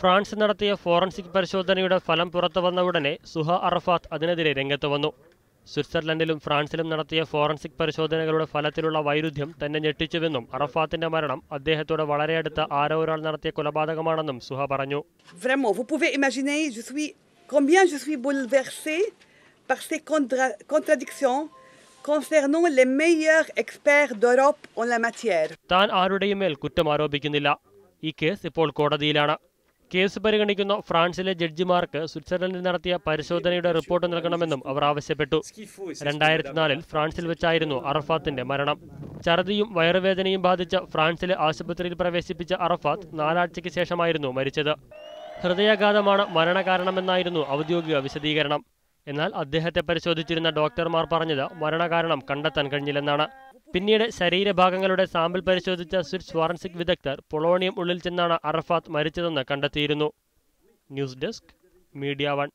France നടത്തിയ forensic പരിശോധനയുടെ ഫലം പുറത്തു വന്ന ഉടനെ സുഹ അറഫാത്ത് അതിനെതിരെ രംഗത്ത് വന്നു. സ്വിറ്റ്സർലൻഡിലും ഫ്രാൻസിലും നടത്തിയ ഫോറൻസിക് പരിശോധനകളുടെ ഫലത്തിലുള്ള വൈരുദ്ധ്യം തന്നെ ഞെട്ടിച്ചുവെന്നും അറഫാത്തിന്റെ മരണം അദ്ദേഹത്തോട് വളരെ അടുത്ത ആരോ ഒരാൾ നടത്തിയ കൊലപാതകമാണെന്നും സുഹ പറഞ്ഞു. Par ces contra- contradictions concernant les meilleurs experts d'Europe en la matière. താൻ ആരുടെയും മേൽ കുറ്റം ആരോപിക്കുന്നില്ല. ഈ കേസ് ഇപ്പോൾ കോടതിയിലാണ്. കേസ് പരിഗണിക്കുന്ന ഫ്രാൻസിലെ ജഡ്ജിമാർക്ക് സ്വിറ്റ്സർലൻഡിൽ നടത്തിയ പരിശോധനയുടെ റിപ്പോർട്ട് നൽകണമെന്നും അവർ ആവശ്യപ്പെട്ടു. രണ്ടായിരത്തി നാലിൽ ഫ്രാൻസിൽ വെച്ചായിരുന്നു അറഫാത്തിന്റെ മരണം. ഛർദിയും വയറുവേദനയും ബാധിച്ച ഫ്രാൻസിലെ ആശുപത്രിയിൽ പ്രവേശിപ്പിച്ച അറഫാത്ത് നാലാഴ്ചയ്ക്ക് ശേഷമായിരുന്നു മരിച്ചത്. ഹൃദയാഘാതമാണ് മരണകാരണമെന്നായിരുന്നു ഔദ്യോഗിക വിശദീകരണം. എന്നാൽ അദ്ദേഹത്തെ പരിശോധിച്ചിരുന്ന ഡോക്ടർമാർ പറഞ്ഞത് മരണകാരണം കണ്ടെത്താൻ കഴിഞ്ഞില്ലെന്നാണ്. പിന്നീട് ശരീരഭാഗങ്ങളുടെ സാമ്പിൾ പരിശോധിച്ച സ്വിസ് ഫോറൻസിക് വിദഗ്ധർ പൊളോണിയം ഉള്ളിൽ ചെന്നാണ് അറഫാത്ത് മരിച്ചതെന്ന് കണ്ടെത്തിയിരുന്നു. News desk Media One.